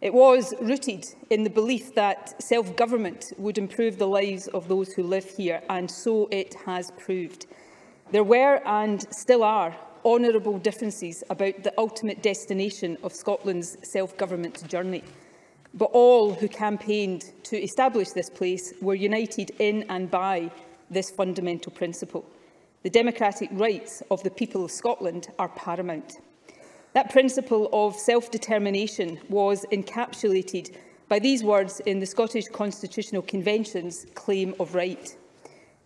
It was rooted in the belief that self-government would improve the lives of those who live here, and so it has proved. There were and still are honourable differences about the ultimate destination of Scotland's self-government journey. But all who campaigned to establish this place were united in and by this fundamental principle. The democratic rights of the people of Scotland are paramount. That principle of self-determination was encapsulated by these words in the Scottish Constitutional Convention's claim of right.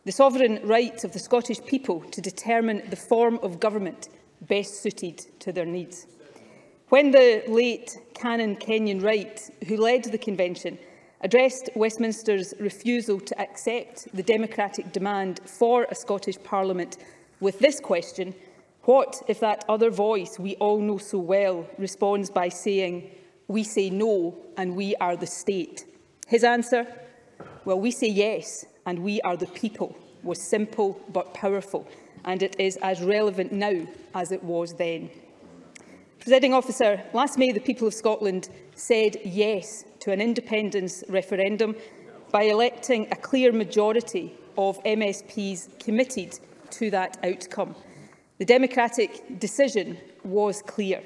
The sovereign right of the Scottish people to determine the form of government best suited to their needs. When the late Canon Kenyon Wright, who led the convention, addressed Westminster's refusal to accept the democratic demand for a Scottish Parliament with this question – What if that other voice we all know so well responds by saying, we say no and we are the state? His answer, well, we say yes and we are the people, was simple but powerful, and it is as relevant now as it was then. Presiding officer, last May the people of Scotland said yes to an independence referendum by electing a clear majority of MSPs committed to that outcome. The democratic decision was clear.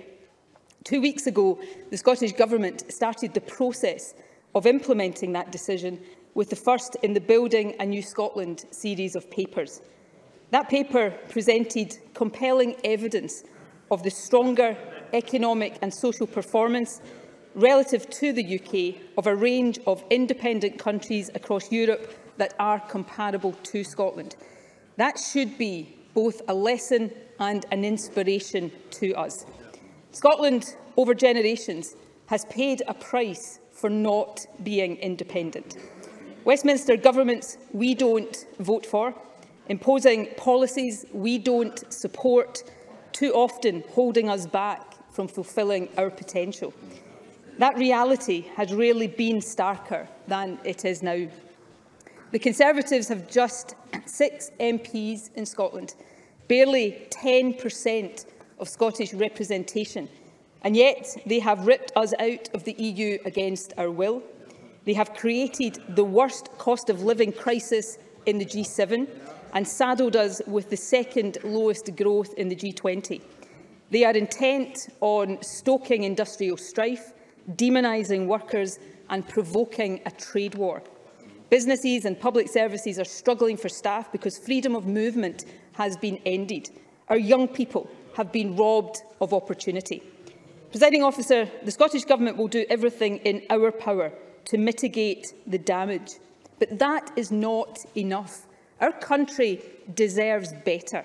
Two weeks ago, the Scottish Government started the process of implementing that decision with the first in the Building a New Scotland series of papers. That paper presented compelling evidence of the stronger economic and social performance relative to the UK of a range of independent countries across Europe that are comparable to Scotland. That should be both a lesson and an inspiration to us. Scotland, over generations, has paid a price for not being independent. Westminster governments we don't vote for, imposing policies we don't support, too often holding us back from fulfilling our potential. That reality has rarely been starker than it is now The Conservatives have just six MPs in Scotland, barely 10% of Scottish representation, and yet they have ripped us out of the EU against our will. They have created the worst cost of living crisis in the G7 and saddled us with the second lowest growth in the G20. They are intent on stoking industrial strife, demonising workers and provoking a trade war. Businesses and public services are struggling for staff because freedom of movement has been ended. Our young people have been robbed of opportunity. Presiding officer, the Scottish Government will do everything in our power to mitigate the damage. But that is not enough. Our country deserves better.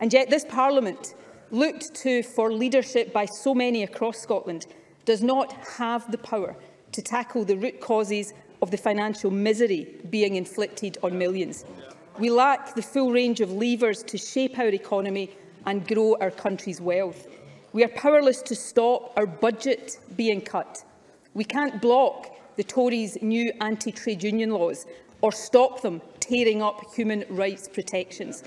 And yet this Parliament, looked to for leadership by so many across Scotland, does not have the power to tackle the root causes of the financial misery being inflicted on millions. We lack the full range of levers to shape our economy and grow our country's wealth. We are powerless to stop our budget being cut. We can't block the Tories' new anti-trade union laws or stop them tearing up human rights protections.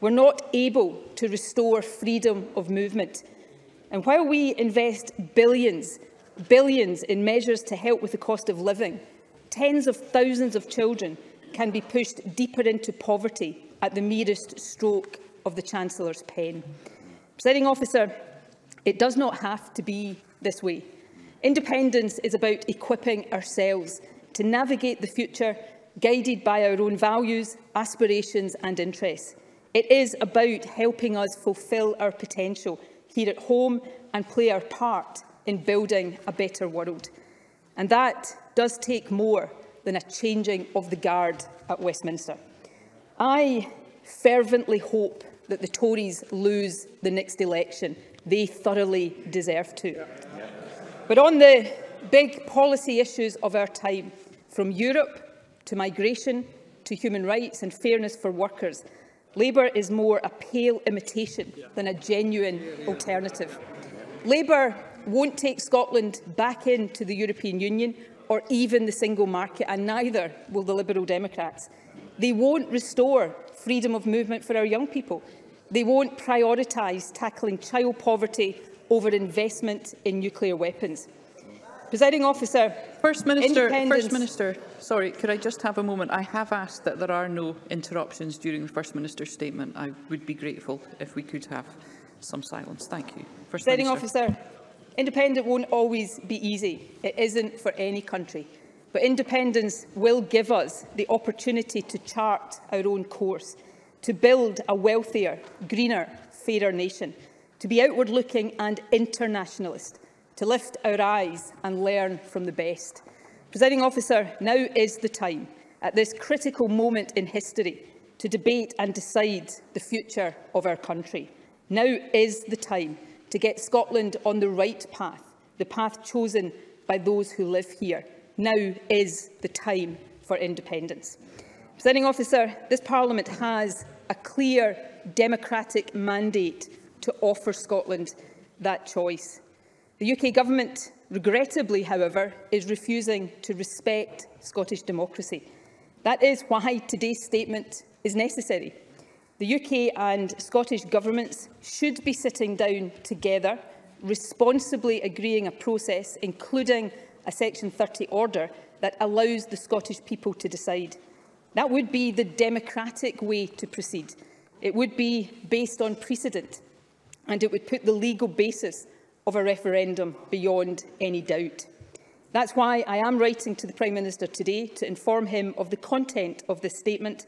We're not able to restore freedom of movement. And while we invest billions, billions in measures to help with the cost of living, tens of thousands of children can be pushed deeper into poverty at the merest stroke of the Chancellor's pen. Presiding officer, it does not have to be this way. Independence is about equipping ourselves to navigate the future guided by our own values, aspirations and interests. It is about helping us fulfil our potential here at home and play our part in building a better world. And that does take more than a changing of the guard at Westminster. I fervently hope that the Tories lose the next election. They thoroughly deserve to. But on the big policy issues of our time, from Europe to migration to human rights and fairness for workers, Labour is more a pale imitation than a genuine alternative. Labour won't take Scotland back into the European Union or even the single market, and neither will the Liberal Democrats. They won't restore freedom of movement for our young people. They won't prioritise tackling child poverty over investment in nuclear weapons. Presiding officer, First Minister, First Minister, sorry, could I just have a moment? I have asked that there are no interruptions during the First Minister's statement. I would be grateful if we could have some silence. Thank you. First Presiding Minister. officer, Independent won't always be easy. It isn't for any country. But independence will give us the opportunity to chart our own course, to build a wealthier, greener, fairer nation, to be outward-looking and internationalist, to lift our eyes and learn from the best. Presiding officer, now is the time, at this critical moment in history, to debate and decide the future of our country. Now is the time to get Scotland on the right path, the path chosen by those who live here. Now is the time for independence. Presiding officer, this Parliament has a clear democratic mandate to offer Scotland that choice. The UK Government, regrettably, however, is refusing to respect Scottish democracy. That is why today's statement is necessary. The UK and Scottish governments should be sitting down together, responsibly agreeing a process, including a Section 30 order, that allows the Scottish people to decide. That would be the democratic way to proceed. It would be based on precedent, and it would put the legal basis of a referendum beyond any doubt. That's why I am writing to the Prime Minister today to inform him of the content of this statement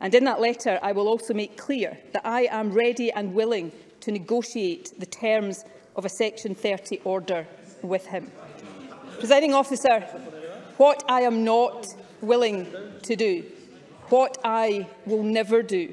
And in that letter, I will also make clear that I am ready and willing to negotiate the terms of a Section 30 order with him. Presiding officer, what I am not willing to do, what I will never do,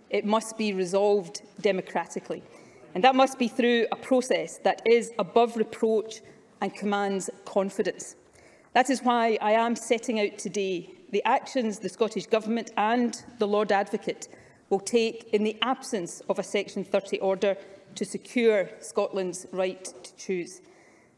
It must be resolved democratically. And that must be through a process that is above reproach and commands confidence. That is why I am setting out today the actions the Scottish Government and the Lord Advocate will take in the absence of a Section 30 order to secure Scotland's right to choose.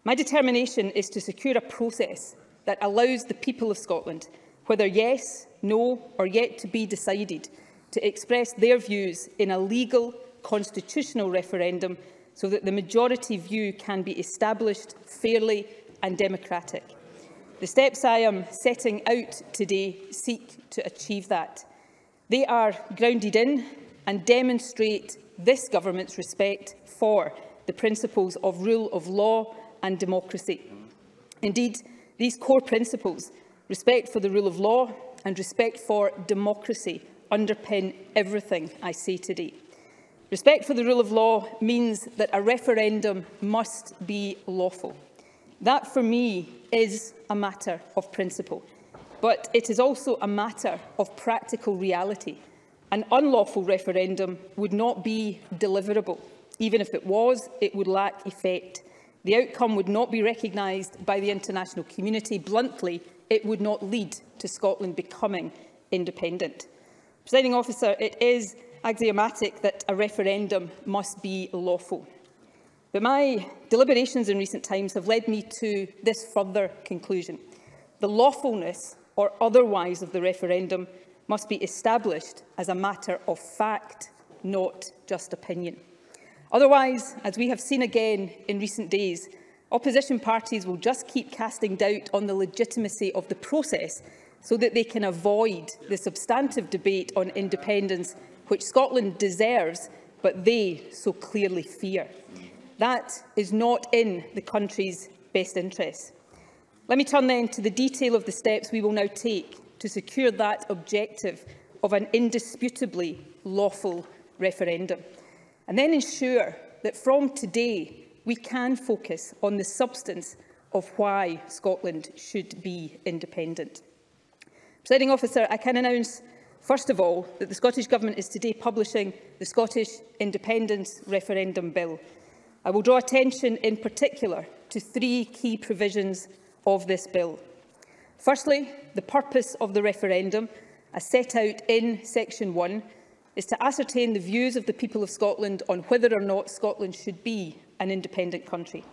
My determination is to secure a process that allows the people of Scotland, whether yes, no or yet to be decided, to express their views in a legal constitutional referendum so that the majority view can be established fairly and democratic. The steps I am setting out today seek to achieve that. They are grounded in and demonstrate this government's respect for the principles of rule of law and democracy. Indeed, these core principles, respect for the rule of law and respect for democracy, underpin everything I say today. Respect for the rule of law means that a referendum must be lawful. That, for me, is a matter of principle. But it is also a matter of practical reality An unlawful referendum would not be deliverable. Even if it was, it would lack effect. The outcome would not be recognised by the international community. Bluntly, it would not lead to Scotland becoming independent. Presiding officer, it is axiomatic that a referendum must be lawful. But my deliberations in recent times have led me to this further conclusion. The lawfulness or otherwise of the referendum must be established as a matter of fact, not just opinion. Otherwise, as we have seen again in recent days, opposition parties will just keep casting doubt on the legitimacy of the process so that they can avoid the substantive debate on independence which Scotland deserves but they so clearly fear. That is not in the country's best interests. Let me turn then to the detail of the steps we will now take to secure that objective of an indisputably lawful referendum. And then ensure that from today we can focus on the substance of why Scotland should be independent. Presiding officer, I can announce first of all that the Scottish Government is today publishing the Scottish Independence Referendum Bill. I will draw attention in particular to three key provisions of this bill. Firstly, the purpose of the referendum, as set out in Section 1, is to ascertain the views of the people of Scotland on whether or not Scotland should be an independent country.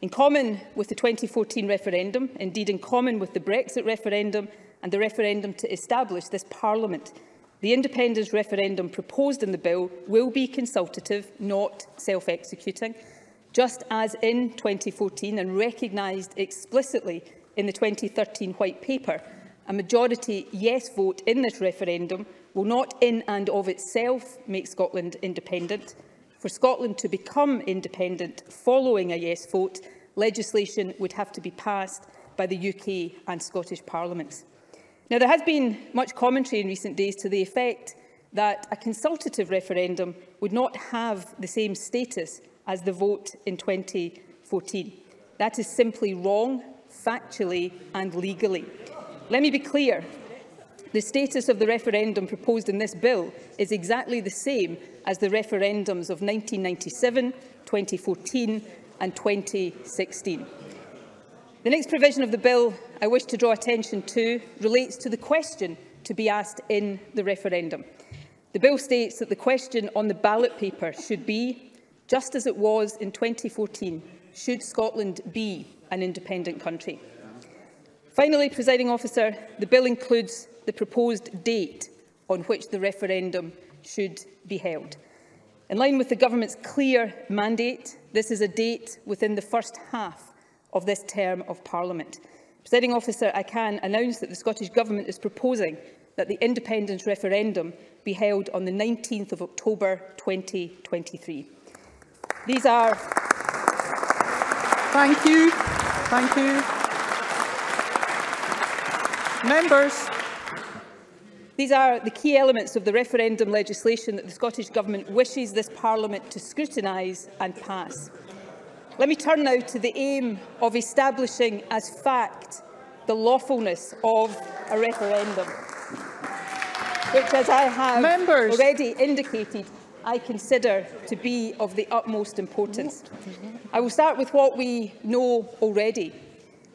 In common with the 2014 referendum, indeed in common with the Brexit referendum and the referendum to establish this Parliament, the independence referendum proposed in the bill will be consultative, not self-executing, just as in 2014 and recognised explicitly in the 2013 White Paper, a majority yes vote in this referendum will not in and of itself make Scotland independent. For Scotland to become independent following a yes vote, legislation would have to be passed by the UK and Scottish Parliaments. Now, there has been much commentary in recent days to the effect that a consultative referendum would not have the same status as the vote in 2014. That is simply wrong factually and legally. Let me be clear. The status of the referendum proposed in this bill is exactly the same as the referendums of 1997, 2014 and 2016. The next provision of the bill I wish to draw attention to relates to the question to be asked in the referendum. The bill states that the question on the ballot paper should be, just as it was in 2014, should Scotland be an independent country. Finally, presiding officer, the bill includes the proposed date on which the referendum should be held. In line with the government's clear mandate, this is a date within the first half of this term of parliament. Presiding officer, I can announce that the Scottish Government is proposing that the independence referendum be held on the 19th of October 2023. These are... Thank you. Thank you. Members, these are the key elements of the referendum legislation that the Scottish Government wishes this Parliament to scrutinise and pass. Let me turn now to the aim of establishing as fact the lawfulness of a referendum, which, as I have Members. already indicated, I consider to be of the utmost importance. I will start with what we know already.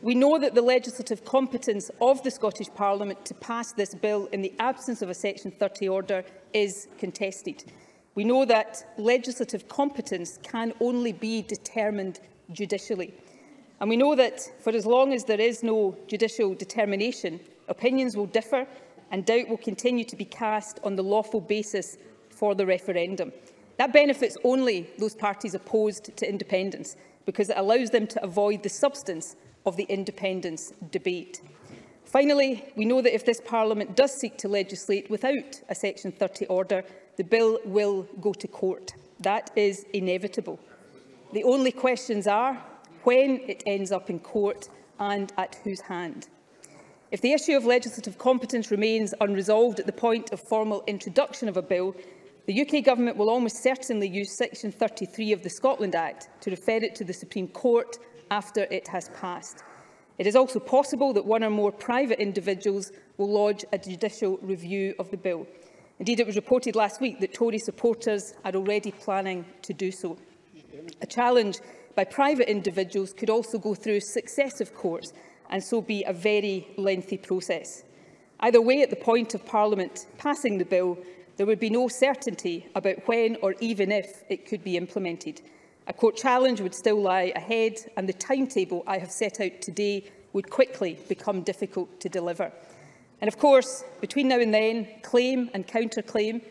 We know that the legislative competence of the Scottish Parliament to pass this bill in the absence of a Section 30 order is contested. We know that legislative competence can only be determined judicially. And we know that for as long as there is no judicial determination, opinions will differ and doubt will continue to be cast on the lawful basis for the referendum. That benefits only those parties opposed to independence, because it allows them to avoid the substance of the independence debate. Finally, we know that if this Parliament does seek to legislate without a Section 30 order, the bill will go to court. That is inevitable. The only questions are when it ends up in court and at whose hand. If the issue of legislative competence remains unresolved at the point of formal introduction of a bill, The UK Government will almost certainly use Section 33 of the Scotland Act to refer it to the Supreme Court after it has passed. It is also possible that one or more private individuals will lodge a judicial review of the bill. Indeed, it was reported last week that Tory supporters are already planning to do so. A challenge by private individuals could also go through successive courts and so be a very lengthy process. Either way, at the point of Parliament passing the bill, There would be no certainty about when or even if it could be implemented. A court challenge would still lie ahead and the timetable I have set out today would quickly become difficult to deliver. And of course, between now and then, claim and counterclaim,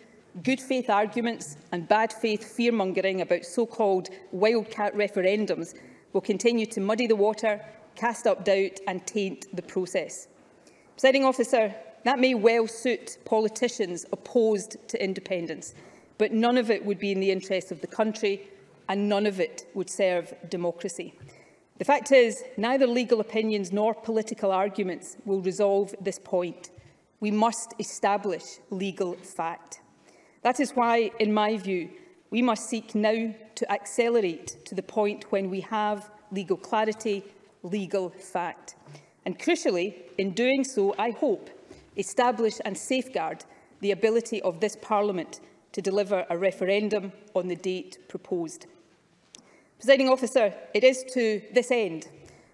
good faith arguments and bad faith fear-mongering about so-called wildcat referendums will continue to muddy the water, cast up doubt and taint the process. Presiding officer, That may well suit politicians opposed to independence, but none of it would be in the interests of the country and none of it would serve democracy. The fact is, neither legal opinions nor political arguments will resolve this point. We must establish legal fact. That is why, in my view, we must seek now to accelerate to the point when we have legal clarity, legal fact. And crucially, in doing so, I hope establish and safeguard the ability of this Parliament to deliver a referendum on the date proposed. Presiding officer, it is to this end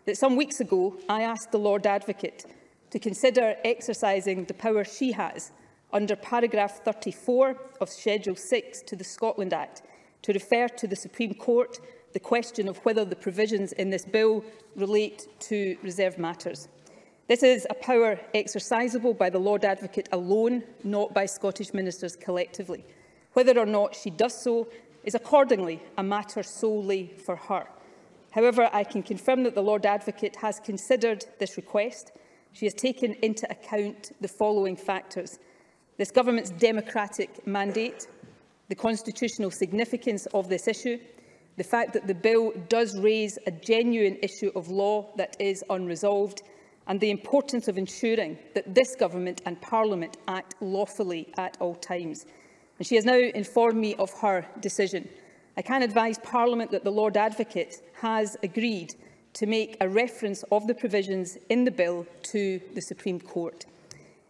that some weeks ago I asked the Lord Advocate to consider exercising the power she has under paragraph 34 of Schedule 6 to the Scotland Act to refer to the Supreme Court the question of whether the provisions in this bill relate to reserved matters. This is a power exercisable by the Lord Advocate alone, not by Scottish ministers collectively. Whether or not she does so is accordingly a matter solely for her. However, I can confirm that the Lord Advocate has considered this request. She has taken into account the following factors. This government's democratic mandate, the constitutional significance of this issue, the fact that the bill does raise a genuine issue of law that is unresolved, and the importance of ensuring that this government and parliament act lawfully at all times. And she has now informed me of her decision. I can advise Parliament that the Lord Advocate has agreed to make a reference of the provisions in the bill to the Supreme Court.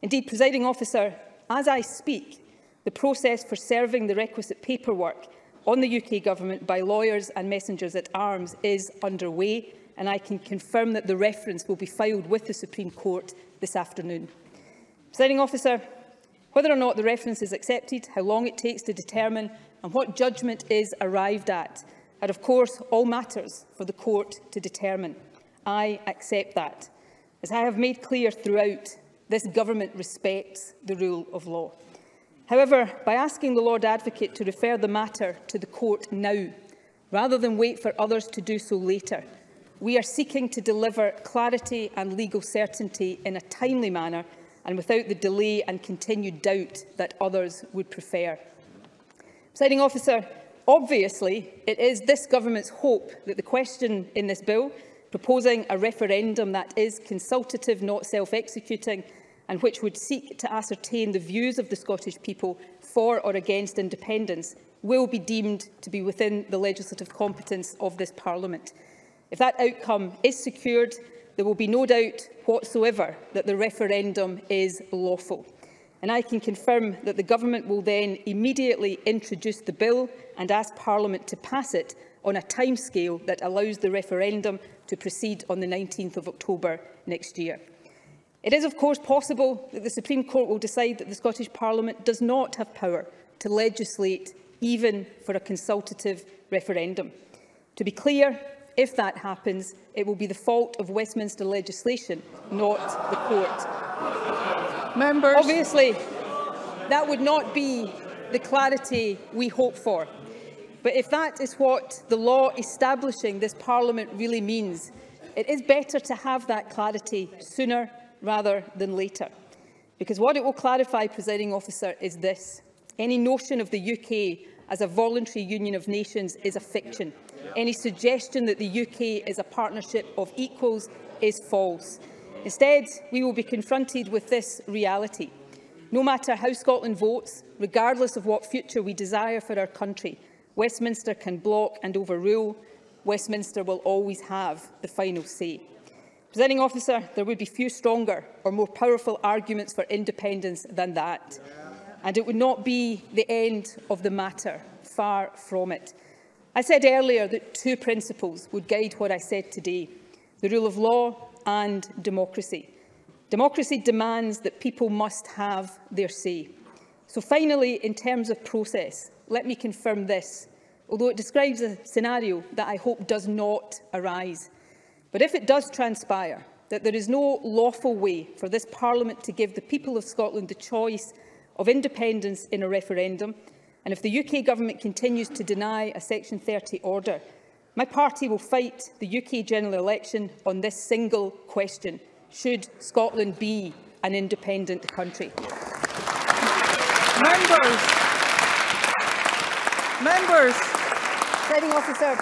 Indeed, presiding officer, as I speak, the process for serving the requisite paperwork on the UK Government by lawyers and messengers at arms is underway and I can confirm that the reference will be filed with the Supreme Court this afternoon. Presiding officer, whether or not the reference is accepted, how long it takes to determine and what judgment is arrived at are of course all matters for the court to determine. I accept that. As I have made clear throughout, this government respects the rule of law. However, by asking the Lord Advocate to refer the matter to the court now, rather than wait for others to do so later, We are seeking to deliver clarity and legal certainty in a timely manner and without the delay and continued doubt that others would prefer. Presiding officer, obviously it is this government's hope that the question in this bill, proposing a referendum that is consultative, not self-executing, and which would seek to ascertain the views of the Scottish people for or against independence, will be deemed to be within the legislative competence of this Parliament. If that outcome is secured, there will be no doubt whatsoever that the referendum is lawful. And I can confirm that the Government will then immediately introduce the bill and ask Parliament to pass it on a timescale that allows the referendum to proceed on the 19th of October next year. It is, of course, possible that the Supreme Court will decide that the Scottish Parliament does not have power to legislate even for a consultative referendum. To be clear, If that happens, it will be the fault of Westminster legislation, not the court. Members. Obviously, that would not be the clarity we hope for. But if that is what the law establishing this Parliament really means, it is better to have that clarity sooner rather than later. Because what it will clarify, presiding officer, is this. Any notion of the UK as a voluntary union of nations is a fiction. Any suggestion that the UK is a partnership of equals is false. Instead, we will be confronted with this reality. No matter how Scotland votes, regardless of what future we desire for our country, Westminster can block and overrule. Westminster will always have the final say. Presenting officer, there would be few stronger or more powerful arguments for independence than that. And it would not be the end of the matter, far from it. I said earlier that two principles would guide what I said today, the rule of law and democracy. Democracy demands that people must have their say. So finally, in terms of process, let me confirm this, although it describes a scenario that I hope does not arise. But if it does transpire that there is no lawful way for this Parliament to give the people of Scotland the choice of independence in a referendum, And if the UK Government continues to deny a Section 30 order, my party will fight the UK general election on this single question. Should Scotland be an independent country? Members. Members. Presiding officer.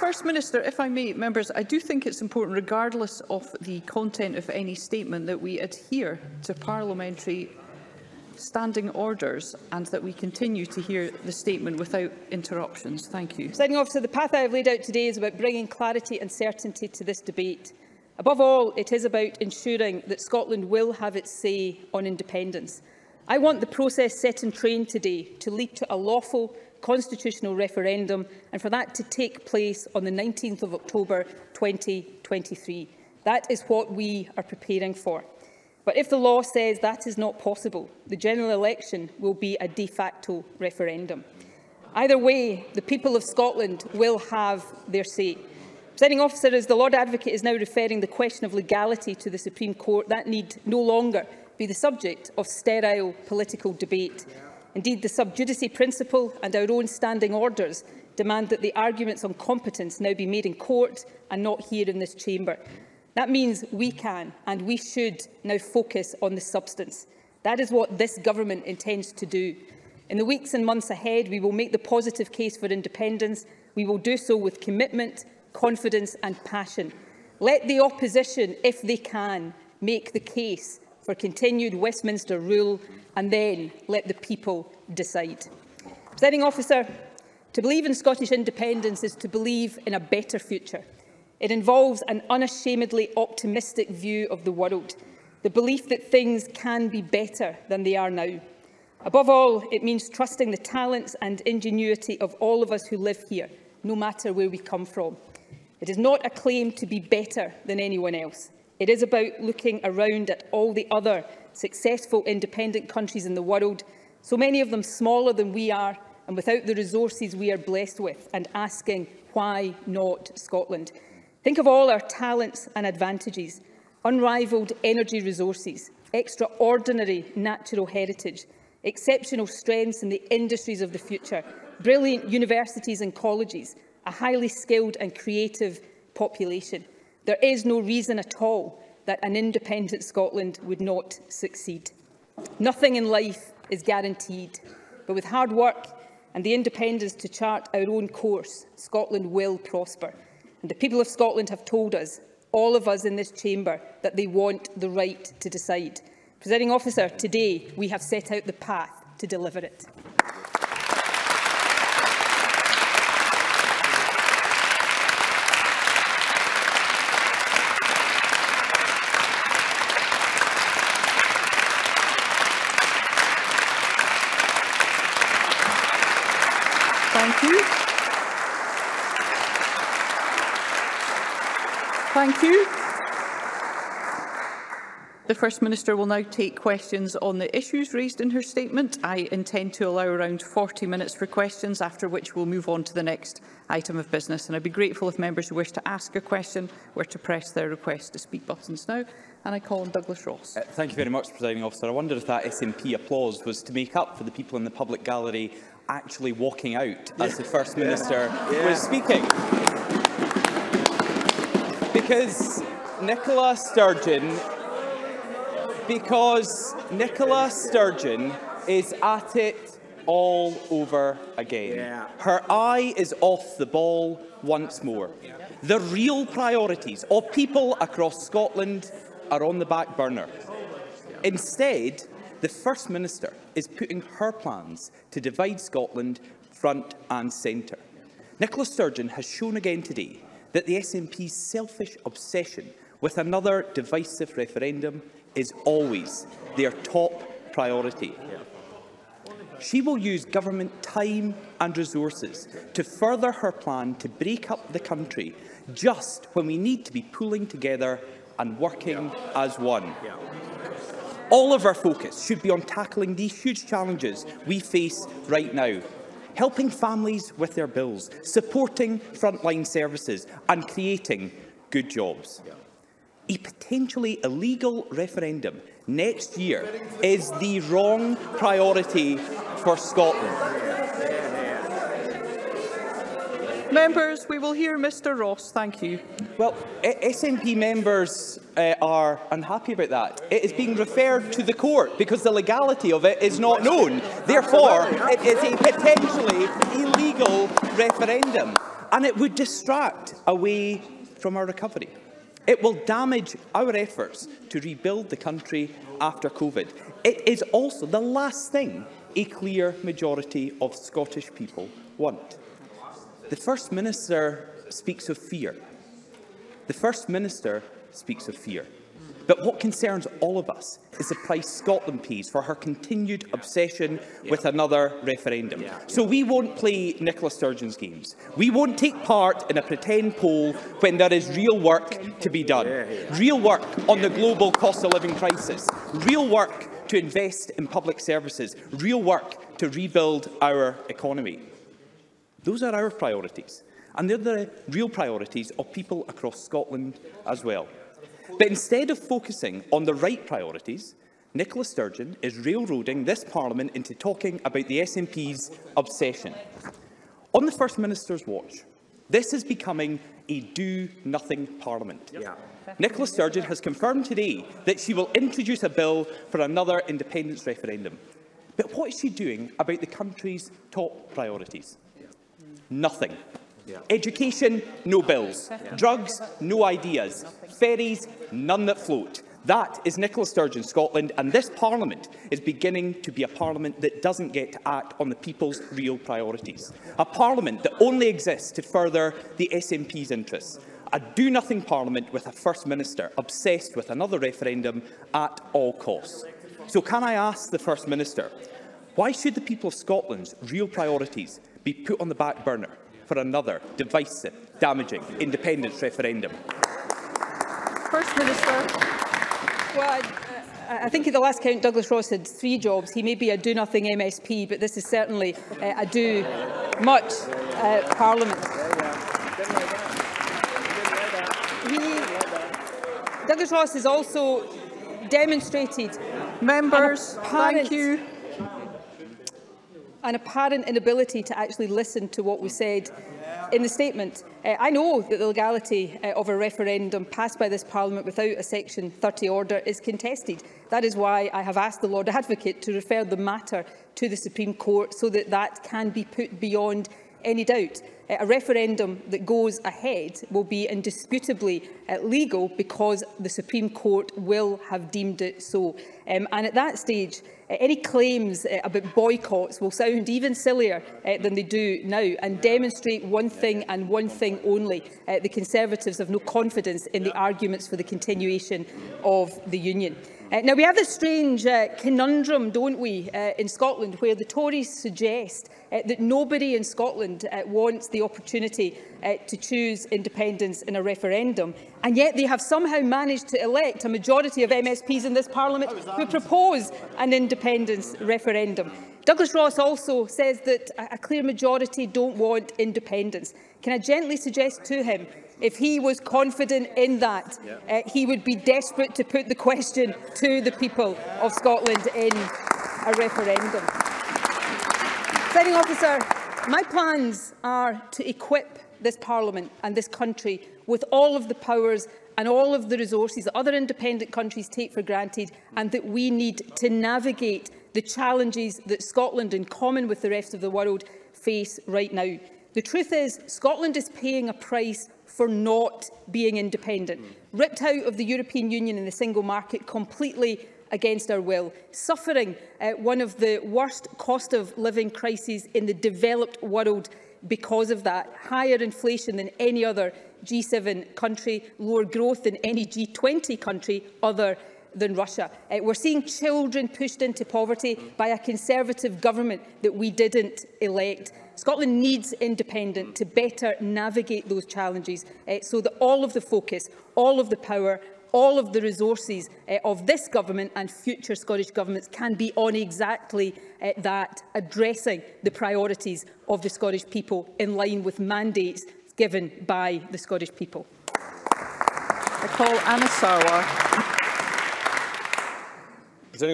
First Minister, if I may, members, I do think it's important, regardless of the content of any statement, that we adhere to parliamentary standing orders and that we continue to hear the statement without interruptions. Thank you. off to the path I have laid out today is about bringing clarity and certainty to this debate. Above all, it is about ensuring that Scotland will have its say on independence. I want the process set in train today to lead to a lawful constitutional referendum and for that to take place on the 19th of October 2023. That is what we are preparing for. But if the law says that is not possible, the general election will be a de facto referendum. Either way, the people of Scotland will have their say. Presiding officer, as the Lord Advocate is now referring the question of legality to the Supreme Court, that need no longer be the subject of sterile political debate. Indeed, the sub judice principle and our own standing orders demand that the arguments on competence now be made in court and not here in this chamber. That means we can and we should now focus on the substance. That is what this government intends to do. In the weeks and months ahead, we will make the positive case for independence. We will do so with commitment, confidence and passion. Let the opposition, if they can, make the case for continued Westminster rule and then let the people decide. Presiding officer, to believe in Scottish independence is to believe in a better future. It involves an unashamedly optimistic view of the world, the belief that things can be better than they are now. Above all, it means trusting the talents and ingenuity of all of us who live here, no matter where we come from. It is not a claim to be better than anyone else. It is about looking around at all the other successful independent countries in the world, so many of them smaller than we are and without the resources we are blessed with, and asking, why not Scotland? Think of all our talents and advantages, unrivalled energy resources, extraordinary natural heritage, exceptional strengths in the industries of the future, brilliant universities and colleges, a highly skilled and creative population. There is no reason at all that an independent Scotland would not succeed. Nothing in life is guaranteed, but with hard work and the independence to chart our own course, Scotland will prosper. And the people of Scotland have told us, all of us in this chamber, that they want the right to decide. Presiding officer, today we have set out the path to deliver it. First Minister will now take questions on the issues raised in her statement. I intend to allow around 40 minutes for questions, after which we'll move on to the next item of business. And I'd be grateful if members who wish to ask a question were to press their request to speak buttons now. And I call on Douglas Ross. Uh, thank you very much, Presiding Officer. I wonder if that SNP applause was to make up for the people in the public gallery actually walking out yeah. as the First Minister yeah. was speaking. Because Nicola Sturgeon because Nicola Sturgeon is at it all over again. Yeah. Her eye is off the ball once more. The real priorities of people across Scotland are on the back burner. Instead, the First Minister is putting her plans to divide Scotland front and centre. Nicola Sturgeon has shown again today that the SNP's selfish obsession with another divisive referendum is always their top priority. She will use government time and resources to further her plan to break up the country just when we need to be pulling together and working yeah. as one. Yeah. All of our focus should be on tackling these huge challenges we face right now, helping families with their bills, supporting frontline services and creating good jobs. Yeah a potentially illegal referendum next year is the wrong priority for Scotland. Members, we will hear Mr Ross. Thank you. Well, SNP members uh, are unhappy about that. It is being referred to the court because the legality of it is not known. Therefore, it is a potentially illegal referendum and it would distract away from our recovery. It will damage our efforts to rebuild the country after COVID. It is also the last thing a clear majority of Scottish people want. The First Minister speaks of fear. The First Minister speaks of fear. But what concerns all of us is the price Scotland pays for her continued obsession yeah. with another referendum. Yeah. So we won't play Nicola Sturgeon's games. We won't take part in a pretend poll when there is real work to be done. Yeah, real work on the global cost of living crisis. Real work to invest in public services. Real work to rebuild our economy. Those are our priorities. And they're the real priorities of people across Scotland as well. But instead of focusing on the right priorities, Nicola Sturgeon is railroading this Parliament into talking about the SNP's obsession. On the First Minister's watch, this is becoming a do-nothing Parliament. Yeah. Nicola Sturgeon has confirmed today that she will introduce a bill for another independence referendum. But what is she doing about the country's top priorities? Yeah. Nothing. Yeah. Education, no bills. Yeah. Drugs, no ideas. Ferries, none that float. That is Nicola Sturgeon Scotland, and this Parliament is beginning to be a Parliament that doesn't get to act on the people's real priorities. A Parliament that only exists to further the SNP's interests. A do-nothing Parliament with a First Minister obsessed with another referendum at all costs. So can I ask the First Minister, why should the people of Scotland's real priorities be put on the back burner for another divisive, damaging independence referendum? First Minister. Well, I think at the last count, Douglas Ross had three jobs. He may be a do-nothing MSP, but this is certainly uh, a do-much uh, Parliament. He, Douglas Ross has also demonstrated... Members, thank you. an apparent inability to actually listen to what was said in the statement. Uh, I know that the legality uh, of a referendum passed by this Parliament without a Section 30 order is contested. That is why I have asked the Lord Advocate to refer the matter to the Supreme Court so that that can be put beyond any doubt. Uh, a referendum that goes ahead will be indisputably uh, legal because the Supreme Court will have deemed it so. Um, and at that stage, any claims eh, about boycotts will sound even sillier eh, than they do now and demonstrate one thing and one thing only. Eh, the Conservatives have no confidence in the arguments for the continuation of the union. Uh, now, we have this strange uh, conundrum, don't we, uh, in Scotland, where the Tories suggest uh, that nobody in Scotland uh, wants the opportunity uh, to choose independence in a referendum. And yet they have somehow managed to elect a majority of MSPs in this Parliament who propose an independence referendum. Douglas Ross also says that a clear majority don't want independence. Can I gently suggest to him If he was confident in that, yeah. uh, he would be desperate to put the question to the people of Scotland in a referendum. Signing officer, my plans are to equip this Parliament and this country with all of the powers and all of the resources that other independent countries take for granted and that we need to navigate the challenges that Scotland, in common with the rest of the world, face right now. The truth is, Scotland is paying a price for not being independent, ripped out of the European Union and the single market completely against our will, suffering uh, one of the worst cost of living crises in the developed world because of that, higher inflation than any other G7 country, lower growth than any G20 country other than Russia. Uh, we're seeing children pushed into poverty by a conservative government that we didn't elect. Scotland needs independent to better navigate those challenges uh, so that all of the focus, all of the power all of the resources uh, of this government and future Scottish governments can be on exactly uh, that, addressing the priorities of the Scottish people in line with mandates given by the Scottish people. I call Anna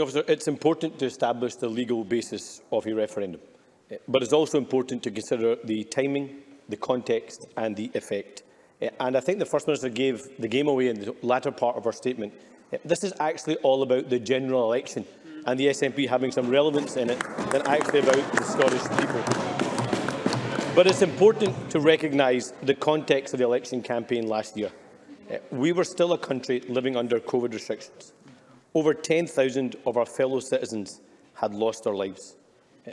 officer, It's important to establish the legal basis of a referendum. But it's also important to consider the timing, the context and the effect. Eh, and I think the First Minister gave the game away in the latter part of her statement. Eh, this is actually all about the general election and the SNP having some relevance in it than actually about the Scottish people. But it's important to recognise the context of the election campaign last year. Eh, we were still a country living under COVID restrictions. Over 10,000 of our fellow citizens had lost their lives.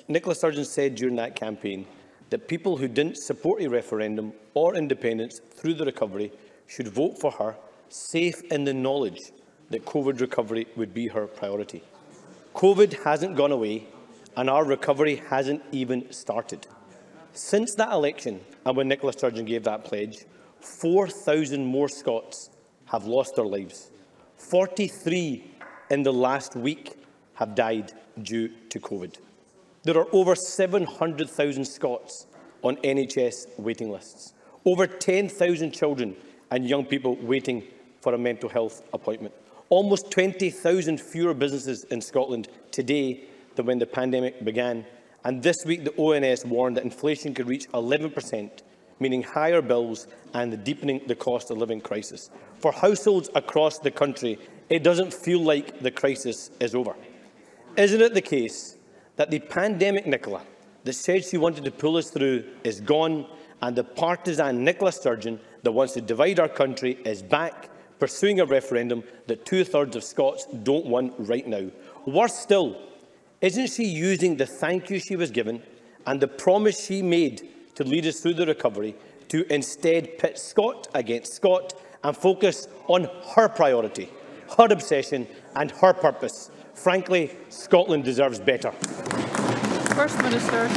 Nicola Sturgeon said during that campaign that people who didn't support a referendum or independence through the recovery should vote for her, safe in the knowledge that COVID recovery would be her priority. COVID hasn't gone away and our recovery hasn't even started. Since that election and when Nicola Sturgeon gave that pledge, 4,000 more Scots have lost their lives. 43 in the last week have died due to COVID. There are over 700,000 Scots on NHS waiting lists, over 10,000 children and young people waiting for a mental health appointment, almost 20,000 fewer businesses in Scotland today than when the pandemic began. And this week, the ONS warned that inflation could reach 11%, meaning higher bills and the deepening the cost of living crisis. For households across the country, it doesn't feel like the crisis is over. Isn't it the case that the pandemic Nicola that said she wanted to pull us through is gone and the partisan Nicola Sturgeon that wants to divide our country is back pursuing a referendum that two-thirds of Scots don't want right now. Worse still, isn't she using the thank you she was given and the promise she made to lead us through the recovery to instead pit Scott against Scott and focus on her priority, her obsession and her purpose, Frankly, Scotland deserves better. First Minister.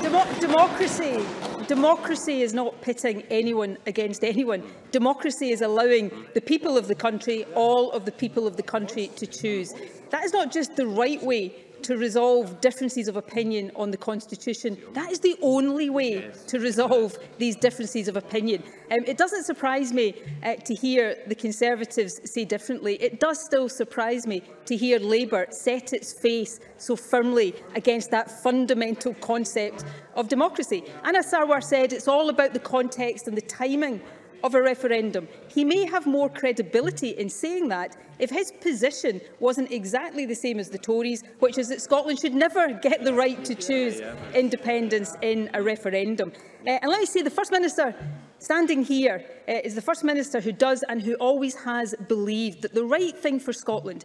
Demo democracy. Democracy is not pitting anyone against anyone. Democracy is allowing the people of the country, all of the people of the country, to choose. That is not just the right way to resolve differences of opinion on the Constitution. That is the only way to resolve these differences of opinion. Um, it doesn't surprise me uh, to hear the Conservatives say differently. It does still surprise me to hear Labour set its face so firmly against that fundamental concept of democracy. Anna Sarwar said it's all about the context and the timing of a referendum. He may have more credibility in saying that if his position wasn't exactly the same as the Tories, which is that Scotland should never get the right to choose independence in a referendum. Uh, and let me say, the First Minister Standing here uh, is the First Minister who does and who always has believed that the right thing for Scotland,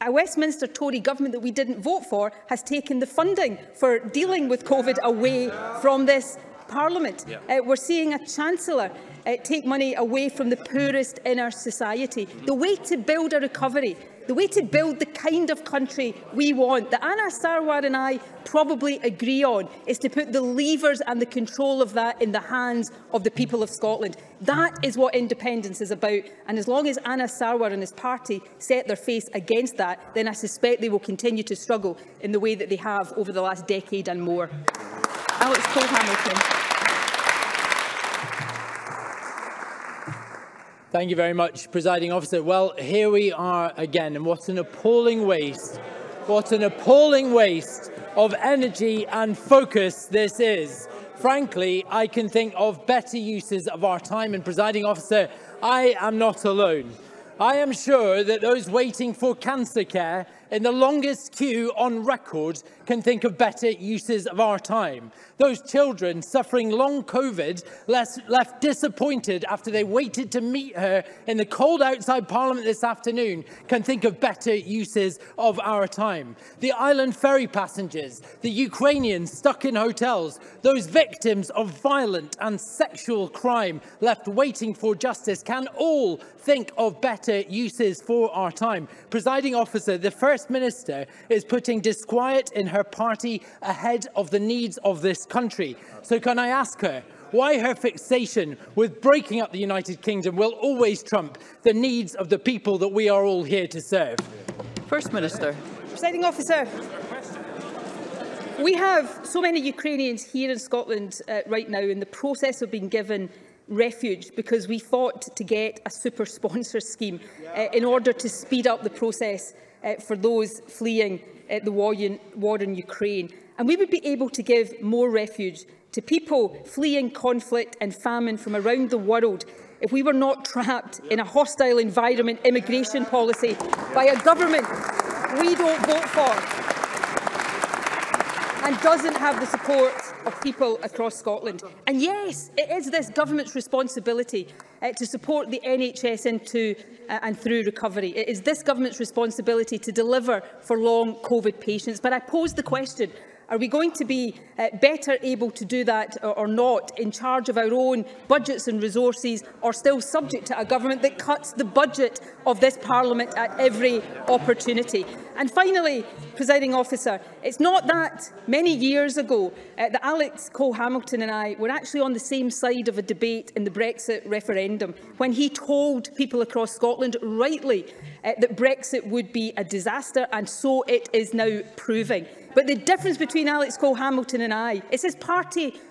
a Westminster Tory government that we didn't vote for has taken the funding for dealing with COVID away from this Parliament. Yeah. Uh, we're seeing a Chancellor uh, take money away from the poorest in our society. Mm-hmm. The way to build a recovery the way to build the kind of country we want, that Anna Sarwar and I probably agree on, is to put the levers and the control of that in the hands of the people of Scotland. That is what independence is about. And as long as Anna Sarwar and his party set their face against that, then I suspect they will continue to struggle in the way that they have over the last decade and more. Alex Cole Hamilton. Thank you very much, presiding officer. Well, here we are again, and what an appalling waste. What an appalling waste of energy and focus this is. Frankly, I can think of better uses of our time, and presiding officer, I am not alone. I am sure that those waiting for cancer care in the longest queue on record can think of better uses of our time. Those children suffering long COVID left disappointed after they waited to meet her in the cold outside Parliament this afternoon can think of better uses of our time. The island ferry passengers, the Ukrainians stuck in hotels, those victims of violent and sexual crime left waiting for justice can all think of better uses for our time. Presiding officer, the first First Minister is putting disquiet in her party ahead of the needs of this country. So can I ask her, why her fixation with breaking up the United Kingdom will always trump the needs of the people that we are all here to serve. First Minister. Presiding officer. We have so many Ukrainians here in Scotland uh, right now in the process of being given refuge because we fought to get a super sponsor scheme uh, in order to speed up the process uh, for those fleeing uh, the war in, war in Ukraine. And we would be able to give more refuge to people fleeing conflict and famine from around the world if we were not trapped in a hostile environment immigration policy by a government we don't vote for and doesn't have the support of people across Scotland. And yes, it is this government's responsibility uh, to support the NHS into uh, and through recovery. It is this government's responsibility to deliver for long COVID patients. But I pose the question, Are we going to be uh, better able to do that or, or not in charge of our own budgets and resources or still subject to a government that cuts the budget of this parliament at every opportunity? And finally, presiding officer, it's not that many years ago uh, that Alex Cole Hamilton and I were actually on the same side of a debate in the Brexit referendum when he told people across Scotland rightly uh, that Brexit would be a disaster and so it is now proving. But the difference between Alex Cole-Hamilton and I is his party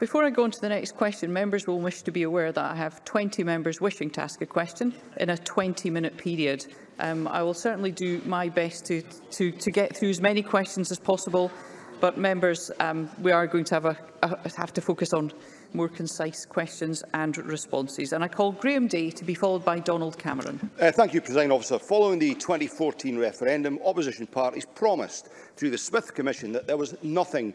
Before I go on to the next question, members will wish to be aware that I have 20 members wishing to ask a question in a 20-minute period. Um, I will certainly do my best to, to, to get through as many questions as possible But members, um, we are going to have, a, a, have to focus on more concise questions and responses. And I call Graham Day to be followed by Donald Cameron. Uh, thank you, President Officer. Following the 2014 referendum, opposition parties promised through the Smith Commission that there was nothing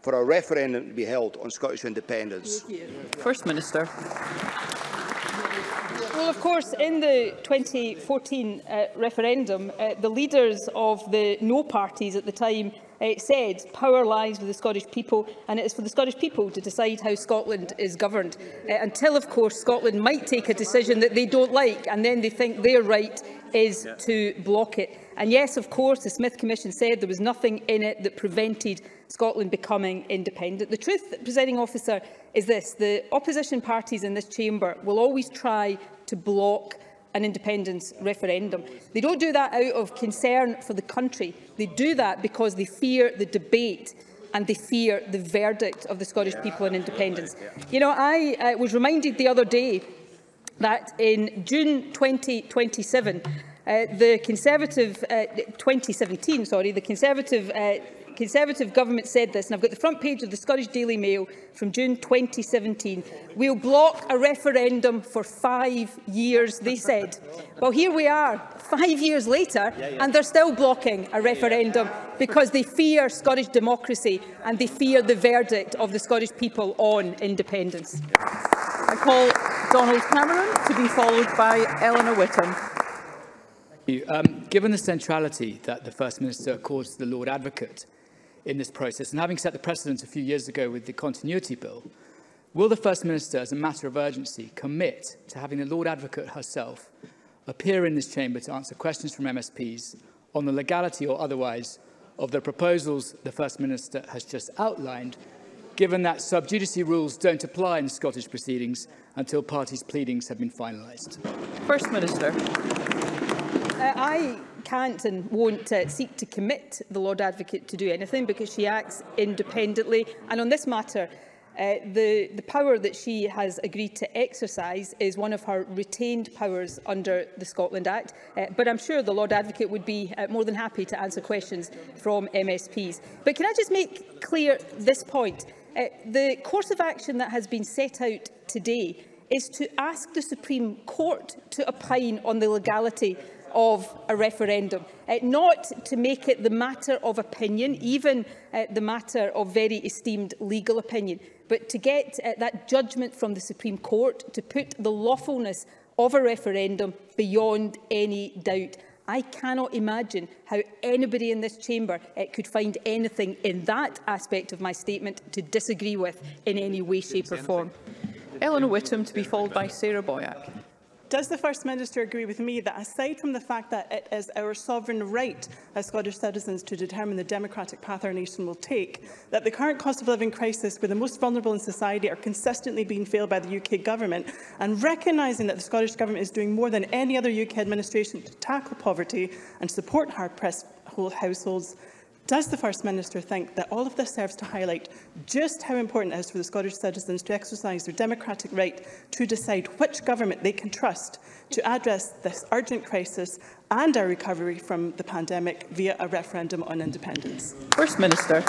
for a referendum to be held on Scottish independence. First Minister. Well, of course, in the 2014 uh, referendum, uh, the leaders of the no parties at the time it said, power lies with the Scottish people, and it is for the Scottish people to decide how Scotland is governed. Uh, until, of course, Scotland might take a decision that they don't like, and then they think their right is yeah. to block it. And yes, of course, the Smith Commission said there was nothing in it that prevented Scotland becoming independent. The truth, presenting officer, is this. The opposition parties in this chamber will always try to block an independence referendum. They don't do that out of concern for the country. They do that because they fear the debate and they fear the verdict of the Scottish yeah, people on independence. Yeah. You know, I uh, was reminded the other day that in June 2027, uh, the Conservative, uh, 2017, sorry, the Conservative uh, Conservative government said this, and I've got the front page of the Scottish Daily Mail from June 2017. We'll block a referendum for five years, they said. Well, here we are, five years later, yeah, yeah. and they're still blocking a referendum yeah, because they fear Scottish democracy and they fear the verdict of the Scottish people on independence. I call Donald Cameron to be followed by Eleanor Whittam. Um, given the centrality that the First Minister accords to the Lord Advocate, in this process. And having set the precedent a few years ago with the Continuity Bill, will the First Minister, as a matter of urgency, commit to having the Lord Advocate herself appear in this chamber to answer questions from MSPs on the legality or otherwise of the proposals the First Minister has just outlined, given that sub judice rules don't apply in Scottish proceedings until parties' pleadings have been finalised? First Minister. Uh, I can't and won't uh, seek to commit the Lord Advocate to do anything because she acts independently. And on this matter, uh, the, the power that she has agreed to exercise is one of her retained powers under the Scotland Act, uh, but I'm sure the Lord Advocate would be uh, more than happy to answer questions from MSPs. But can I just make clear this point? Uh, the course of action that has been set out today is to ask the Supreme Court to opine on the legality of a referendum, uh, not to make it the matter of opinion, even uh, the matter of very esteemed legal opinion, but to get uh, that judgment from the Supreme Court to put the lawfulness of a referendum beyond any doubt. I cannot imagine how anybody in this chamber uh, could find anything in that aspect of my statement to disagree with in any way, shape or form. Eleanor Whittam to be followed by Sarah Boyack. Does the First Minister agree with me that, aside from the fact that it is our sovereign right as Scottish citizens to determine the democratic path our nation will take, that the current cost of living crisis where the most vulnerable in society are consistently being failed by the UK Government, and recognising that the Scottish Government is doing more than any other UK administration to tackle poverty and support hard-pressed households, Does the First Minister think that all of this serves to highlight just how important it is for the Scottish citizens to exercise their democratic right to decide which government they can trust to address this urgent crisis and our recovery from the pandemic via a referendum on independence? First Minister.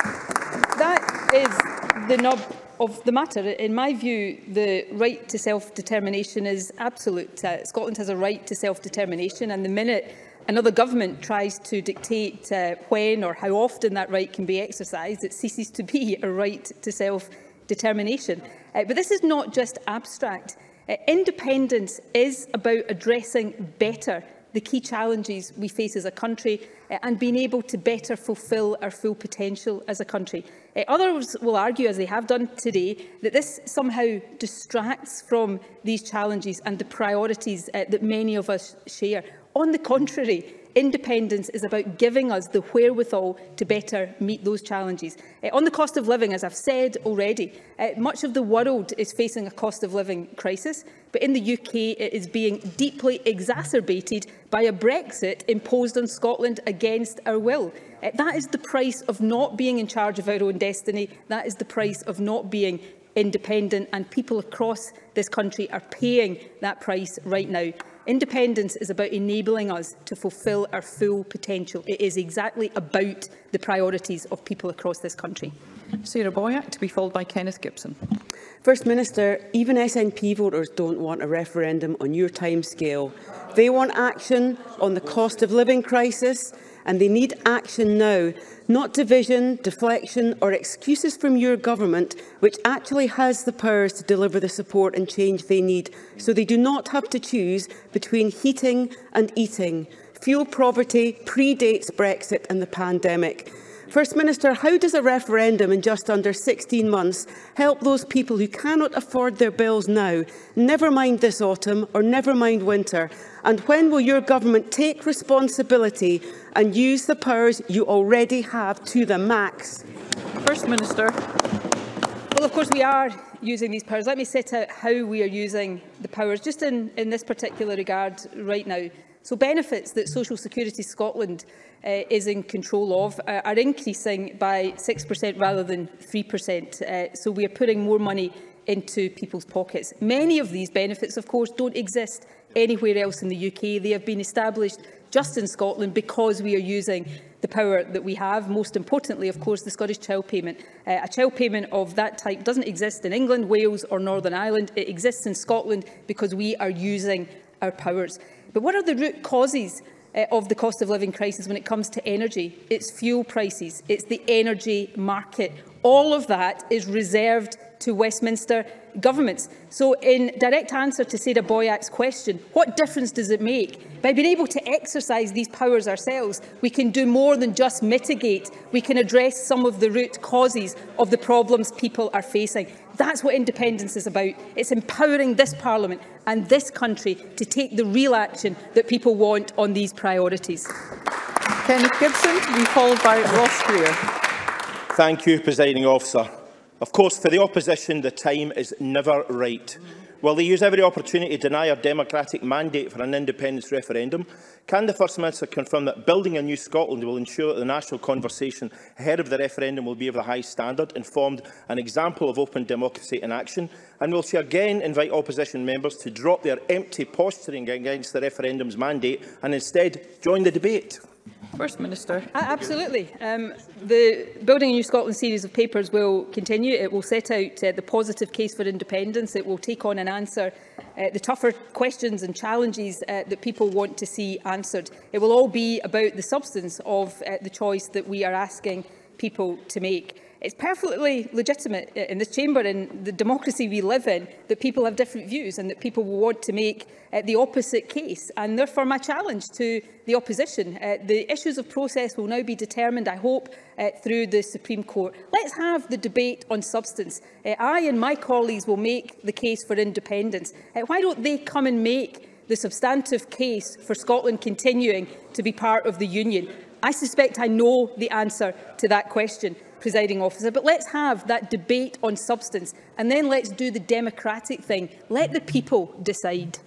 That is the nub of the matter. In my view, the right to self-determination is absolute. Uh, Scotland has a right to self-determination, and the minute another government tries to dictate uh, when or how often that right can be exercised, it ceases to be a right to self-determination. Uh, but this is not just abstract. Uh, independence is about addressing better the key challenges we face as a country uh, and being able to better fulfil our full potential as a country. Uh, others will argue, as they have done today, that this somehow distracts from these challenges and the priorities uh, that many of us share. On the contrary, independence is about giving us the wherewithal to better meet those challenges. Uh, on the cost of living, as I've said already, uh, much of the world is facing a cost of living crisis, but in the UK it is being deeply exacerbated by a Brexit imposed on Scotland against our will. Uh, that is the price of not being in charge of our own destiny. That is the price of not being independent, and people across this country are paying that price right now. Independence is about enabling us to fulfil our full potential. It is exactly about the priorities of people across this country. Sarah Boyack to be followed by Kenneth Gibson. First Minister, even SNP voters don't want a referendum on your timescale. They want action on the cost of living crisis, and they need action now, not division, deflection or excuses from your government, which actually has the powers to deliver the support and change they need, so they do not have to choose between heating and eating. Fuel poverty predates Brexit and the pandemic. First Minister, how does a referendum in just under 16 months help those people who cannot afford their bills now, never mind this autumn or never mind winter? And when will your government take responsibility and use the powers you already have to the max? First Minister. Well, of course, we are using these powers. Let me set out how we are using the powers, just in, in this particular regard right now. So benefits that Social Security Scotland uh, is in control of uh, are increasing by 6% rather than 3%. Uh, so we are putting more money into people's pockets. Many of these benefits, of course, don't exist anywhere else in the UK. They have been established just in Scotland because we are using the power that we have. Most importantly, of course, the Scottish Child Payment. Uh, a child payment of that type doesn't exist in England, Wales or Northern Ireland. It exists in Scotland because we are using our powers. But what are the root causes uh, of the cost of living crisis when it comes to energy. It's fuel prices. It's the energy market. All of that is reserved to Westminster governments. So in direct answer to Sarah Boyack's question, what difference does it make? By being able to exercise these powers ourselves, we can do more than just mitigate. We can address some of the root causes of the problems people are facing. That's what independence is about. It's empowering this Parliament and this country to take the real action that people want on these priorities. Kenneth Gibson to be followed by Ross Greer. Thank you, Presiding Officer. Of course, for the opposition, the time is never right. Will they use every opportunity to deny our democratic mandate for an independence referendum? Can the First Minister confirm that building a new Scotland will ensure that the national conversation ahead of the referendum will be of the highest standard, informed an example of open democracy in action? And will she again invite opposition members to drop their empty posturing against the referendum's mandate and instead join the debate? First Minister. Absolutely. Um, the Building a New Scotland series of papers will continue. It will set out uh, the positive case for independence. It will take on and answer uh, the tougher questions and challenges uh, that people want to see answered. It will all be about the substance of uh, the choice that we are asking people to make. It's perfectly legitimate in this chamber, in the democracy we live in, that people have different views and that people will want to make uh, the opposite case. And therefore, my challenge to the opposition, uh, the issues of process will now be determined, I hope, uh, through the Supreme Court. Let's have the debate on substance. Uh, I and my colleagues will make the case for independence. Uh, why don't they come and make the substantive case for Scotland continuing to be part of the Union? I suspect I know the answer to that question presiding officer, but let's have that debate on substance and then let's do the democratic thing. Let the people decide.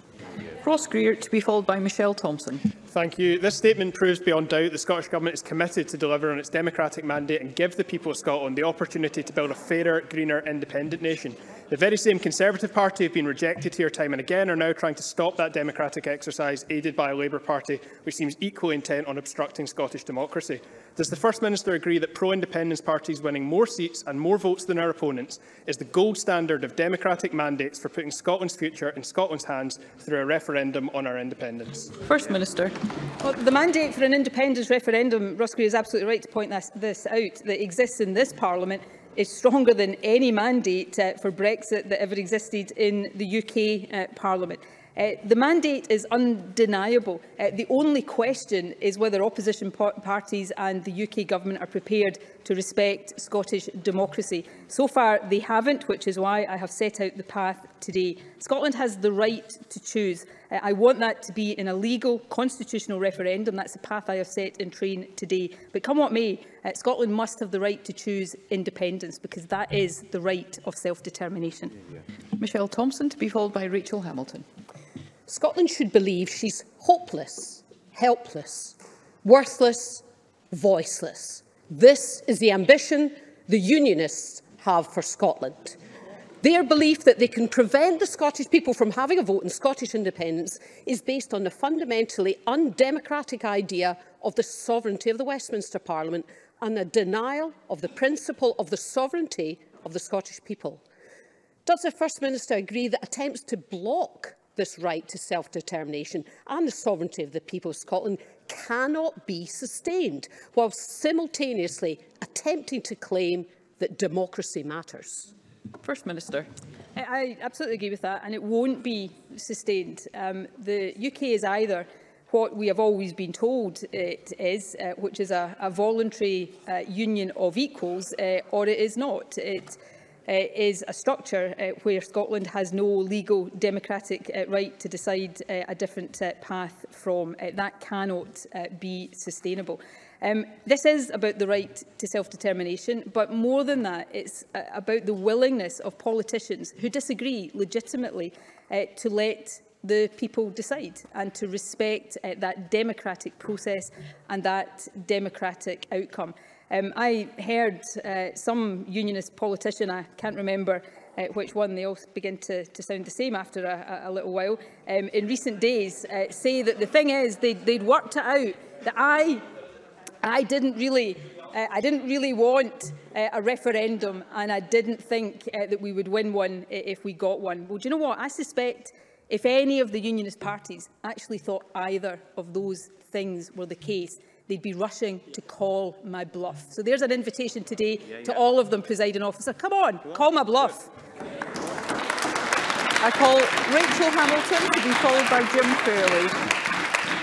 Ross Greer to be followed by Michelle Thompson. Thank you. This statement proves beyond doubt the Scottish Government is committed to deliver on its democratic mandate and give the people of Scotland the opportunity to build a fairer, greener, independent nation. The very same Conservative Party who have been rejected here time and again are now trying to stop that democratic exercise aided by a Labour Party which seems equally intent on obstructing Scottish democracy. Does the First Minister agree that pro-independence parties winning more seats and more votes than our opponents is the gold standard of democratic mandates for putting Scotland's future in Scotland's hands through a referendum on our independence? First Minister. Well, the mandate for an independence referendum, Roscoe is absolutely right to point this out, that exists in this Parliament is stronger than any mandate uh, for Brexit that ever existed in the UK uh, Parliament. Uh, the mandate is undeniable. Uh, the only question is whether opposition parties and the UK government are prepared to respect Scottish democracy. So far, they haven't, which is why I have set out the path today. Scotland has the right to choose. Uh, I want that to be in a legal constitutional referendum. That's the path I have set in train today. But come what may, uh, Scotland must have the right to choose independence because that is the right of self-determination. Yeah, yeah. Michelle Thompson to be followed by Rachel Hamilton. Scotland should believe she's hopeless, helpless, worthless, voiceless. This is the ambition the unionists have for Scotland. Their belief that they can prevent the Scottish people from having a vote in Scottish independence is based on the fundamentally undemocratic idea of the sovereignty of the Westminster Parliament and a denial of the principle of the sovereignty of the Scottish people. Does the First Minister agree that attempts to block this right to self-determination and the sovereignty of the people of Scotland cannot be sustained while simultaneously attempting to claim that democracy matters. First Minister. I, I absolutely agree with that and it won't be sustained. Um, the UK is either what we have always been told it is, uh, which is a, a voluntary uh, union of equals, uh, or it is not. It, Uh, is a structure uh, where Scotland has no legal democratic uh, right to decide a different path from. that cannot be sustainable. Um, this is about the right to self-determination, but more than that, it's uh, about the willingness of politicians who disagree legitimately uh, to let the people decide and to respect uh, that democratic process and that democratic outcome. Um, I heard uh, some unionist politician, I can't remember uh, which one, they all begin to, to sound the same after a, a little while, um, in recent days uh, say that the thing is they'd, they'd worked it out that I, I didn't really uh, I didn't really want uh, a referendum and I didn't think uh, that we would win one if we got one. Well, do you know what? I suspect if any of the unionist parties actually thought either of those things were the case, they'd be rushing to call my bluff. So there's an invitation today yeah, yeah. to all of them, presiding officer. Come on, call my bluff. I call Rachel Hamilton to be followed by Jim Fairley.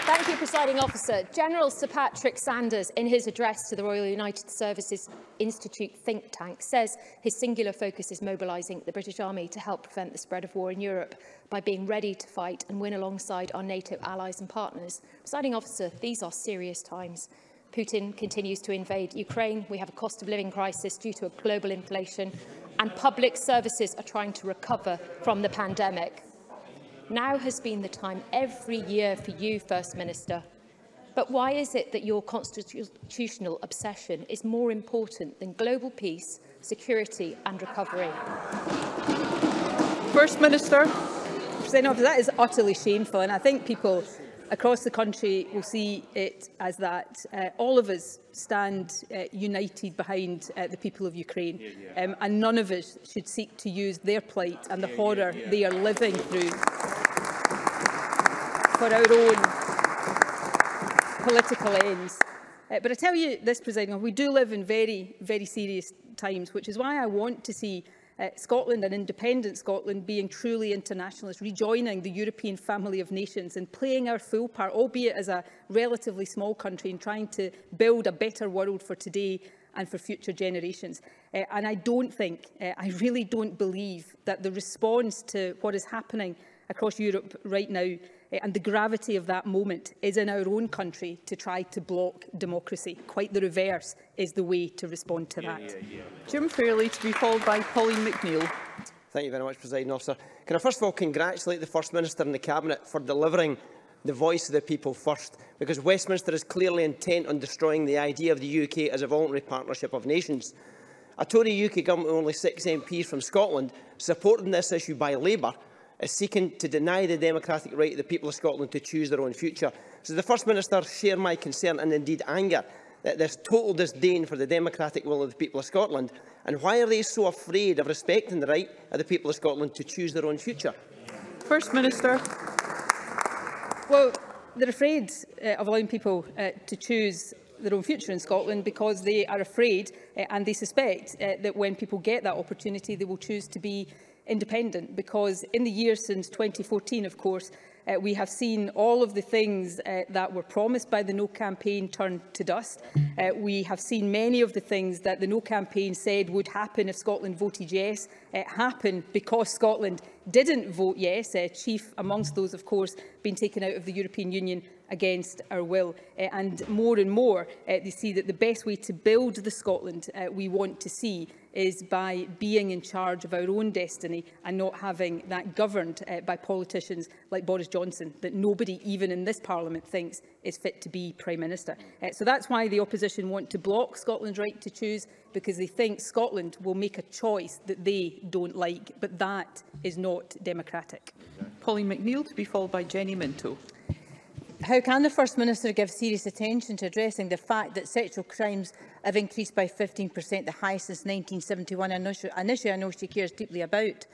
Thank you, Presiding Officer. General Sir Patrick Sanders, in his address to the Royal United Services Institute think tank, says his singular focus is mobilising the British Army to help prevent the spread of war in Europe by being ready to fight and win alongside our NATO allies and partners. Presiding Officer, these are serious times. Putin continues to invade Ukraine. We have a cost of living crisis due to a global inflation and public services are trying to recover from the pandemic. Now has been the time every year for you, First Minister. But why is it that your constitutional obsession is more important than global peace, security and recovery? First Minister, that is utterly shameful and I think people across the country will see it as that uh, all of us stand uh, united behind uh, the people of Ukraine yeah, yeah. Um, and none of us should seek to use their plight and the yeah, horror yeah, yeah. they are living through for our own political ends. Uh, but I tell you this, presiding officer, we do live in very, very serious times, which is why I want to see uh, Scotland and independent Scotland being truly internationalist, rejoining the European family of nations and playing our full part, albeit as a relatively small country, in trying to build a better world for today and for future generations. Uh, and I don't think, uh, I really don't believe that the response to what is happening across Europe right now Eh, and the gravity of that moment is in our own country to try to block democracy. Quite the reverse is the way to respond to yeah, that. Yeah, yeah. Jim Fairley to be followed by Pauline McNeill. Thank you very much, President Officer. Can I first of all congratulate the First Minister and the Cabinet for delivering the voice of the people first, because Westminster is clearly intent on destroying the idea of the UK as a voluntary partnership of nations. A Tory UK government with only six MPs from Scotland supporting this issue by Labour is uh, seeking to deny the democratic right of the people of Scotland to choose their own future. So the First Minister share my concern and indeed anger that there's total disdain for the democratic will of the people of Scotland. And why are they so afraid of respecting the right of the people of Scotland to choose their own future? First Minister. Well, they're afraid uh, of allowing people uh, to choose their own future in Scotland because they are afraid uh, and they suspect uh, that when people get that opportunity they will choose to be independent because in the years since 2014, of course, uh, we have seen all of the things uh, that were promised by the No campaign turned to dust. Uh, we have seen many of the things that the No campaign said would happen if Scotland voted yes uh, happened because Scotland didn't vote yes, uh, chief amongst those, of course, being taken out of the European Union against our will. Uh, and more and more, uh, they see that the best way to build the Scotland uh, we want to see is by being in charge of our own destiny and not having that governed uh, by politicians like Boris Johnson, that nobody even in this Parliament thinks is fit to be Prime Minister. Uh, so that's why the opposition want to block Scotland's right to choose, because they think Scotland will make a choice that they don't like, but that is not democratic. Pauline McNeill to be followed by Jenny Minto. How can the First Minister give serious attention to addressing the fact that sexual crimes have increased by 15%, the highest since 1971, an issue I know she cares deeply about?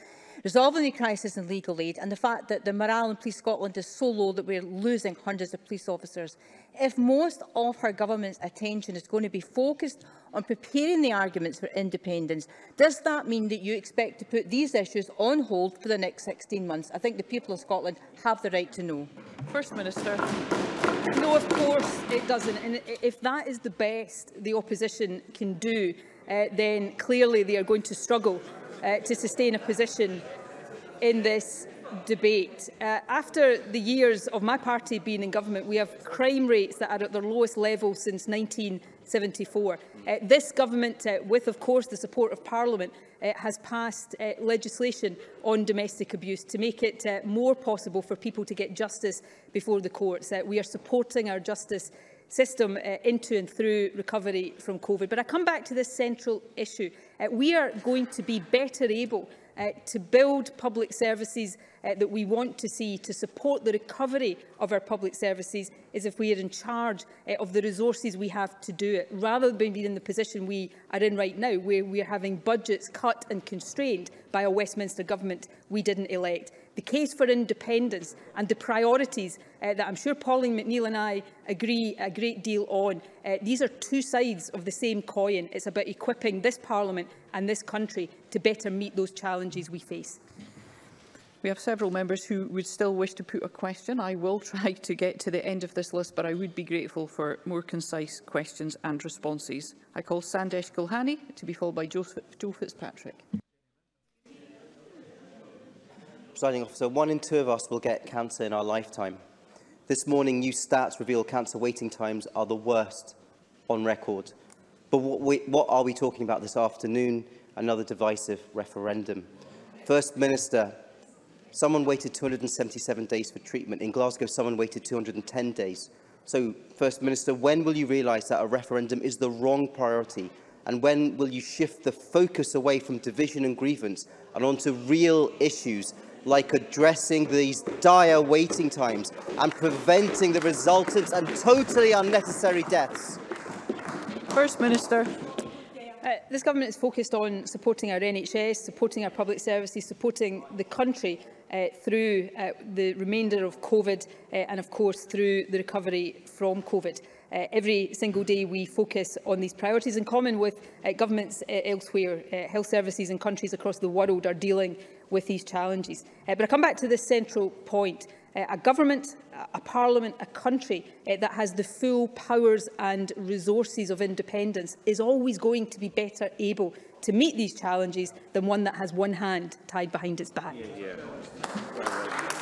resolving the crisis in legal aid and the fact that the morale in Police Scotland is so low that we're losing hundreds of police officers. If most of her government's attention is going to be focused on preparing the arguments for independence, does that mean that you expect to put these issues on hold for the next 16 months? I think the people of Scotland have the right to know. First Minister. No, of course it doesn't. And if that is the best the opposition can do, uh, then clearly they are going to struggle uh, to sustain a position in this debate. Uh, after the years of my party being in government, we have crime rates that are at their lowest level since 1974. Uh, this government, uh, with of course the support of Parliament, uh, has passed uh, legislation on domestic abuse to make it uh, more possible for people to get justice before the courts. Uh, we are supporting our justice system uh, into and through recovery from COVID. But I come back to this central issue. Uh, we are going to be better able uh, to build public services uh, that we want to see to support the recovery of our public services is if we are in charge uh, of the resources we have to do it, rather than being in the position we are in right now, where we are having budgets cut and constrained by a Westminster government we didn't elect the case for independence and the priorities uh, that I'm sure Pauline McNeill and I agree a great deal on. Uh, these are two sides of the same coin. It's about equipping this Parliament and this country to better meet those challenges we face. We have several members who would still wish to put a question. I will try to get to the end of this list, but I would be grateful for more concise questions and responses. I call Sandesh Gulhani to be followed by Joseph, Joe Fitzpatrick. Presiding Officer, one in two of us will get cancer in our lifetime. This morning, new stats reveal cancer waiting times are the worst on record. But what, we, what are we talking about this afternoon? Another divisive referendum. First Minister, someone waited 277 days for treatment. In Glasgow, someone waited 210 days. So, First Minister, when will you realise that a referendum is the wrong priority? And when will you shift the focus away from division and grievance and onto real issues like addressing these dire waiting times and preventing the resultant and totally unnecessary deaths. First Minister. Uh, this government is focused on supporting our NHS, supporting our public services, supporting the country uh, through uh, the remainder of COVID uh, and, of course, through the recovery from COVID. Uh, every single day we focus on these priorities in common with uh, governments uh, elsewhere. Uh, health services in countries across the world are dealing with these challenges. Uh, but I come back to this central point. Uh, a government, a parliament, a country uh, that has the full powers and resources of independence is always going to be better able to meet these challenges than one that has one hand tied behind its back. Yeah, yeah.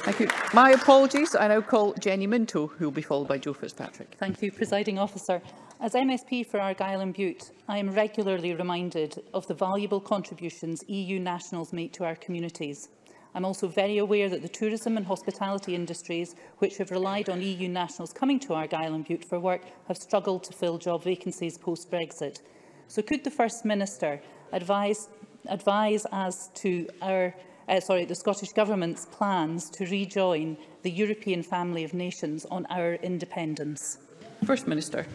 Thank you. My apologies. I now call Jenny Minto, who will be followed by Joe Fitzpatrick. Thank you, Presiding Officer. As MSP for Argyll and Butte, I am regularly reminded of the valuable contributions EU nationals make to our communities. I'm also very aware that the tourism and hospitality industries, which have relied on EU nationals coming to Argyll and Butte for work, have struggled to fill job vacancies post-Brexit. So could the First Minister advise, advise as to our, uh, sorry, the Scottish Government's plans to rejoin the European family of nations on our independence? First Minister.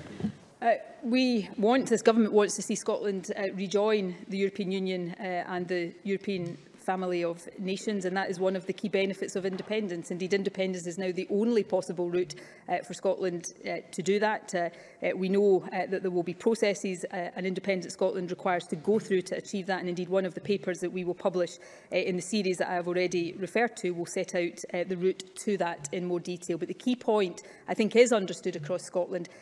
Uh, we want, this government wants to see Scotland uh, rejoin the European Union uh, and the European family of nations, and that is one of the key benefits of independence. Indeed, independence is now the only possible route uh, for Scotland uh, to do that. Uh, uh, we know uh, that there will be processes uh, an independent Scotland requires to go through to achieve that, and indeed one of the papers that we will publish uh, in the series that I have already referred to will set out uh, the route to that in more detail. But the key point, I think, is understood across Scotland,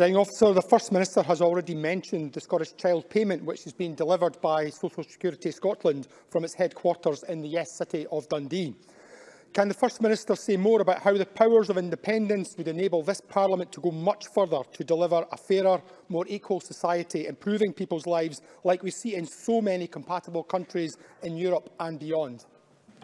officer, the First Minister has already mentioned the Scottish Child Payment, which is being delivered by Social Security Scotland from its headquarters in the Yes City of Dundee. Can the First Minister say more about how the powers of independence would enable this Parliament to go much further to deliver a fairer, more equal society, improving people's lives like we see in so many compatible countries in Europe and beyond?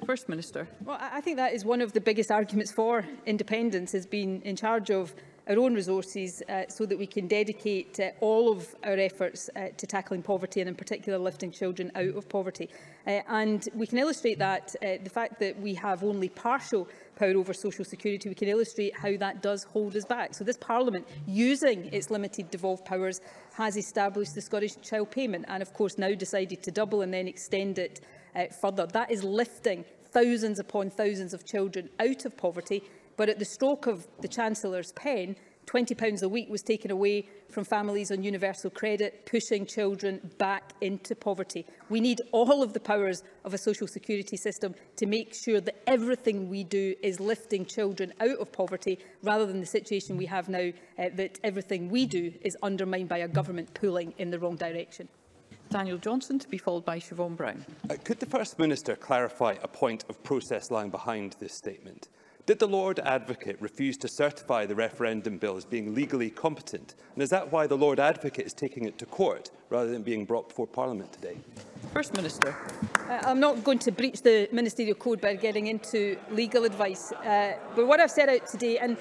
First Minister. Well, I think that is one of the biggest arguments for independence, is being in charge of our own resources uh, so that we can dedicate uh, all of our efforts uh, to tackling poverty and in particular lifting children out of poverty. Uh, and we can illustrate that, uh, the fact that we have only partial power over social security, we can illustrate how that does hold us back. So this Parliament, using its limited devolved powers, has established the Scottish Child Payment and of course now decided to double and then extend it uh, further. That is lifting thousands upon thousands of children out of poverty But at the stroke of the Chancellor's pen, £20 a week was taken away from families on universal credit, pushing children back into poverty. We need all of the powers of a social security system to make sure that everything we do is lifting children out of poverty, rather than the situation we have now uh, that everything we do is undermined by a government pulling in the wrong direction. Daniel Johnson to be followed by Siobhan Brown. Uh, could the First Minister clarify a point of process lying behind this statement? Did the Lord Advocate refuse to certify the referendum bill as being legally competent? And is that why the Lord Advocate is taking it to court rather than being brought before Parliament today? First Minister. Uh, I'm not going to breach the ministerial code by getting into legal advice. Uh, but what I've set out today, and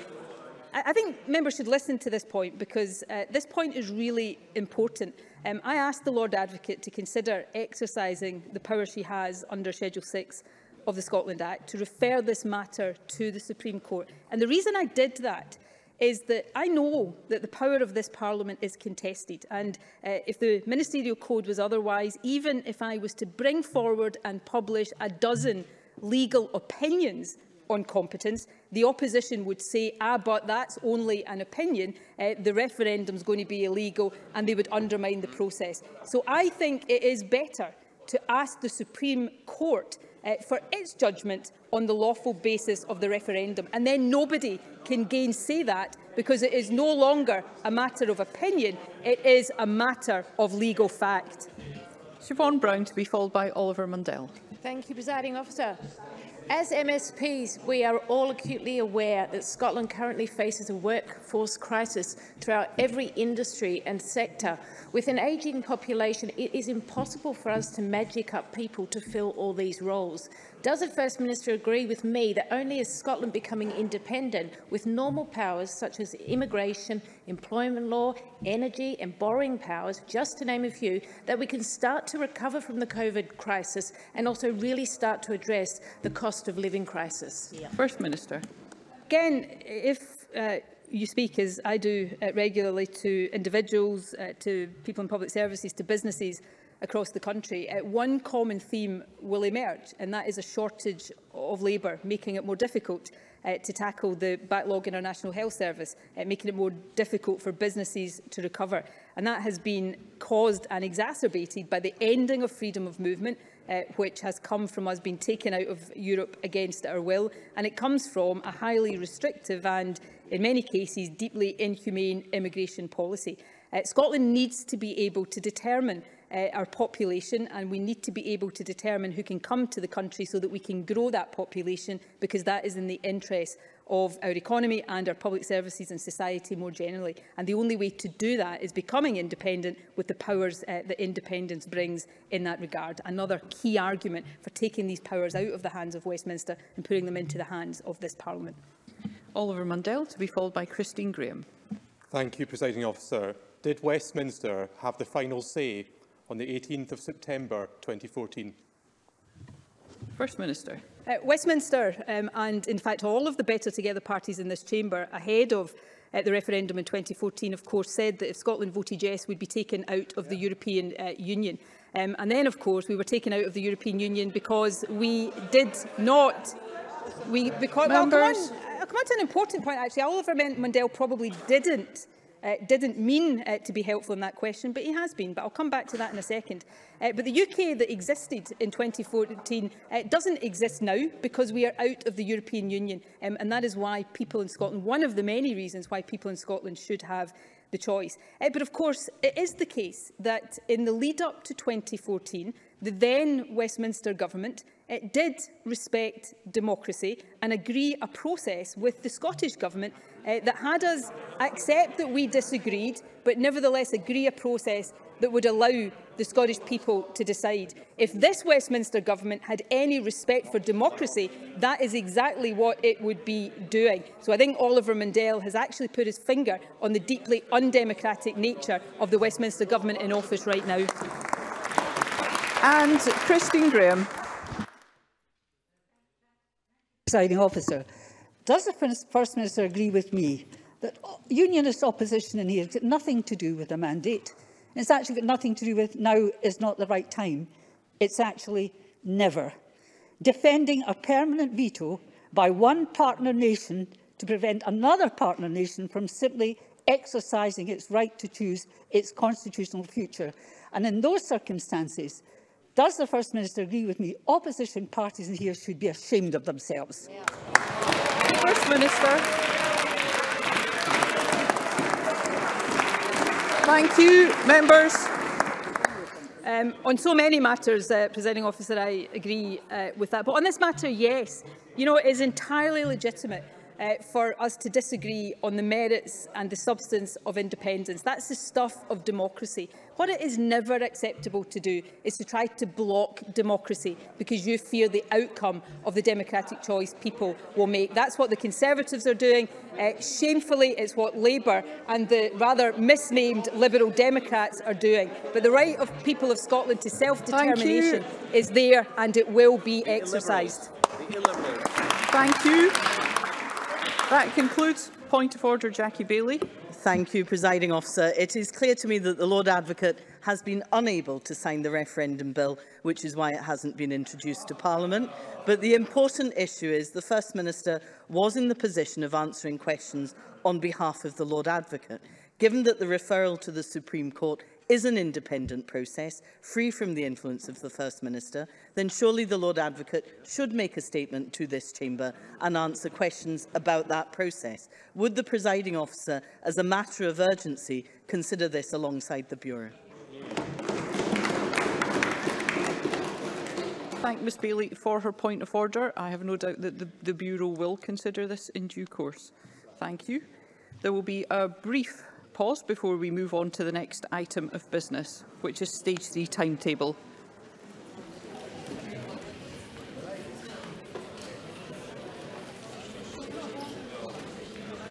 I I think members should listen to this point because uh, this point is really important. Um, I asked the Lord Advocate to consider exercising the power she has under Schedule 6 of the Scotland Act to refer this matter to the Supreme Court. And the reason I did that is that I know that the power of this Parliament is contested and uh, if the Ministerial Code was otherwise, even if I was to bring forward and publish a dozen legal opinions on competence, the opposition would say, ah, but that's only an opinion, uh, the referendum's going to be illegal, and they would undermine the process. So I think it is better to ask the Supreme Court uh, for its judgment on the lawful basis of the referendum. And then nobody can gainsay that because it is no longer a matter of opinion, it is a matter of legal fact. Siobhan Brown to be followed by Oliver Mundell. Thank you, Presiding Officer. As MSPs, we are all acutely aware that Scotland currently faces a workforce crisis throughout every industry and sector. With an ageing population, it is impossible for us to magic up people to fill all these roles. Does the First Minister agree with me that only is Scotland becoming independent with normal powers such as immigration, employment law, energy and borrowing powers, just to name a few, that we can start to recover from the COVID crisis and also really start to address the cost of living crisis? Yeah. First Minister. Again, if uh, you speak, as I do uh, regularly, to individuals, uh, to people in public services, to businesses, across the country, uh, one common theme will emerge, and that is a shortage of labour, making it more difficult uh, to tackle the backlog in our National Health Service, uh, making it more difficult for businesses to recover. And that has been caused and exacerbated by the ending of freedom of movement, uh, which has come from us being taken out of Europe against our will. And it comes from a highly restrictive and, in many cases, deeply inhumane immigration policy. Uh, Scotland needs to be able to determine uh, our population and we need to be able to determine who can come to the country so that we can grow that population because that is in the interest of our economy and our public services and society more generally. And the only way to do that is becoming independent with the powers uh, that independence brings in that regard. Another key argument for taking these powers out of the hands of Westminster and putting them into the hands of this Parliament. Oliver Mundell to be followed by Christine Graham. Thank you, Presiding Officer. Did Westminster have the final say on the 18th of September 2014. First Minister. Uh, Westminster um, and in fact all of the Better Together parties in this chamber ahead of uh, the referendum in 2014 of course said that if Scotland voted yes we'd be taken out of yeah. the European uh, Union. Um, and then of course we were taken out of the European Union because we did not we because Members. well, come on, uh, come on to an important point actually Oliver Mundell probably didn't uh, didn't mean uh, to be helpful in that question, but he has been. But I'll come back to that in a second. Uh, but the UK that existed in 2014 uh, doesn't exist now because we are out of the European Union. Um, and that is why people in Scotland, one of the many reasons why people in Scotland should have the choice. Uh, but of course, it is the case that in the lead up to 2014, the then Westminster government It did respect democracy and agree a process with the Scottish Government uh, that had us accept that we disagreed, but nevertheless agree a process that would allow the Scottish people to decide. If this Westminster Government had any respect for democracy, that is exactly what it would be doing. So I think Oliver Mundell has actually put his finger on the deeply undemocratic nature of the Westminster Government in office right now. And Christine Graham presiding officer. Does the First Minister agree with me that unionist opposition in here has got nothing to do with the mandate? It's actually got nothing to do with now is not the right time. It's actually never. Defending a permanent veto by one partner nation to prevent another partner nation from simply exercising its right to choose its constitutional future. And in those circumstances, Does the First Minister agree with me? Opposition parties in here should be ashamed of themselves. Yeah. First Minister. Thank you, members. Um, on so many matters, uh, presiding officer, I agree uh, with that. But on this matter, yes, you know, it is entirely legitimate uh, for us to disagree on the merits and the substance of independence. That's the stuff of democracy. What it is never acceptable to do is to try to block democracy because you fear the outcome of the democratic choice people will make. That's what the Conservatives are doing. Uh, shamefully, it's what Labour and the rather misnamed Liberal Democrats are doing. But the right of people of Scotland to self-determination is there and it will be exercised. Thank you. That concludes point of order, Jackie Bailey. Thank you, Presiding Officer. It is clear to me that the Lord Advocate has been unable to sign the referendum bill, which is why it hasn't been introduced to Parliament. But the important issue is the First Minister was in the position of answering questions on behalf of the Lord Advocate. Given that the referral to the Supreme Court is an independent process, free from the influence of the First Minister, then surely the Lord Advocate should make a statement to this chamber and answer questions about that process. Would the presiding officer, as a matter of urgency, consider this alongside the Bureau? Thank Ms Bailey for her point of order. I have no doubt that the, the Bureau will consider this in due course. Thank you. There will be a brief pause before we move on to the next item of business, which is stage three timetable.